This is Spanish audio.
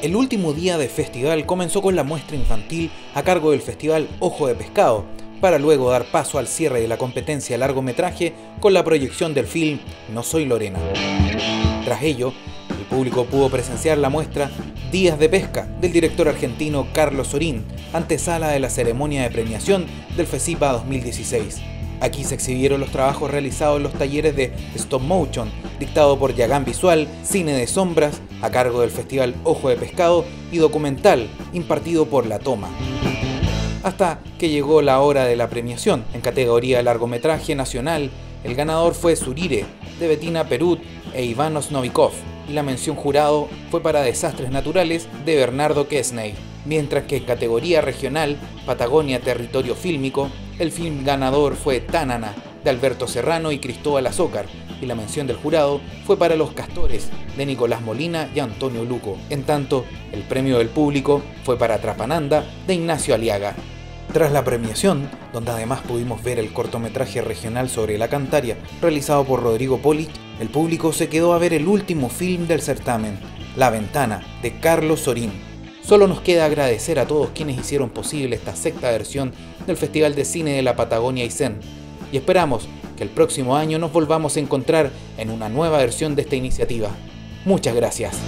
El último día de festival comenzó con la muestra infantil a cargo del festival Ojo de Pescado, para luego dar paso al cierre de la competencia largometraje con la proyección del film No Soy Lorena. Tras ello, el público pudo presenciar la muestra Días de Pesca del director argentino Carlos Sorín, antesala de la ceremonia de premiación del FESIPA 2016. Aquí se exhibieron los trabajos realizados en los talleres de stop motion, dictado por Yagán Visual, Cine de Sombras, a cargo del Festival Ojo de Pescado, y documental, impartido por La Toma. Hasta que llegó la hora de la premiación. En categoría largometraje nacional, el ganador fue Surire, de Bettina Perut e Iván Osnovikov, y la mención jurado fue para Desastres Naturales de Bernardo Kesney mientras que en categoría regional, Patagonia Territorio Fílmico, el film ganador fue Tanana, de Alberto Serrano y Cristóbal Azócar, y la mención del jurado fue para Los Castores, de Nicolás Molina y Antonio Luco. En tanto, el premio del público fue para Trapananda, de Ignacio Aliaga. Tras la premiación, donde además pudimos ver el cortometraje regional sobre la Cantaria, realizado por Rodrigo Polich, el público se quedó a ver el último film del certamen, La Ventana, de Carlos Sorín, Solo nos queda agradecer a todos quienes hicieron posible esta sexta versión del Festival de Cine de la Patagonia Zen y esperamos que el próximo año nos volvamos a encontrar en una nueva versión de esta iniciativa. Muchas gracias.